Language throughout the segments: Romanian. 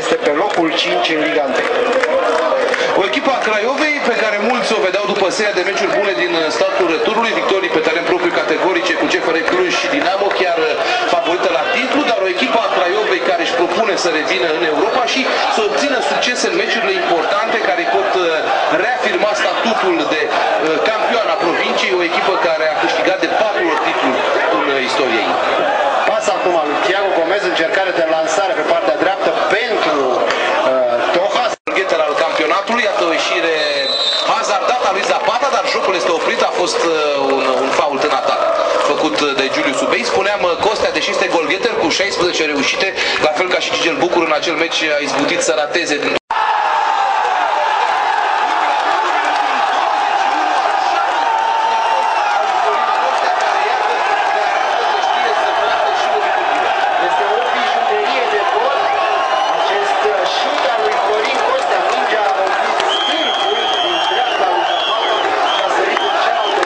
este pe locul 5 în Liga 1. O echipă a Craiovei pe care mulți o vedeau după seria de meciuri bune din uh, startul returului, uh, victorii pe teren propriu categorice cu CFR Cluj și Dinamo, chiar uh, favorită la titlu, dar o echipă a Craiovei care își propune să revină în Europa și să obțină succes în meciurile importante care pot reafirma statutul de campioană a provinciei, o echipă care a câștigat de patru titluri în istorie. Pasă acum lui Thiago Gomez în campionatului, iată o ieșire hazardată a lui Zapata, dar jocul este oprit, a fost uh, un, un fault în atac făcut de Julius Ubei. Spuneam, uh, Costea, deși este golgheter cu 16 reușite, la fel ca și Gigel Bucur în acel meci a izbutit să rateze din Este o bijuterie de gol. Acest uh, șut al lui Florin Costea, mingea a lovit stângul din dreapta lui Zapata și a sărit în cealaltă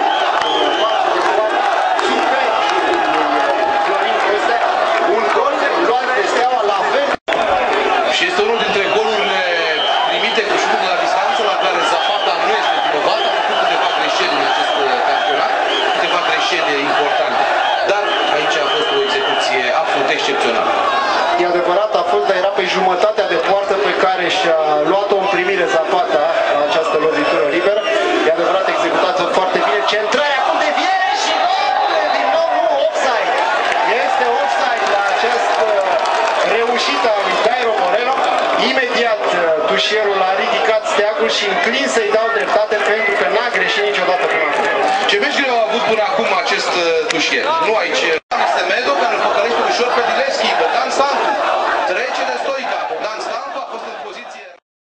parte de poartă. Superb șutul lui uh, Florin Costea. Un gol luat de steaua la fel. Și este unul dintre golurile primite cu șutul de la distanță, la care Zapata nu este vinovat, a făcut câteva greșeli în acest uh, campionat, câteva greșeli importante. Dar aici a fost o execuție absolut excepțională. E adevărat, a fost, dar era pe jumătatea de poartă pe care și-a luat-o în primire Zapata la această lovitură liberă. E adevărat, executată foarte bine. Centrarea acum deviere și gol! Din nou nu offside. Este offside la această reușită a lui Dairo Moreno. Imediat uh, tușierul a ridicat steagul și înclin să-i dau dreptate pentru că n-a greșit niciodată până acum. Ce meci greu a avut până acum acest uh, tușier. Nu aici. Semedo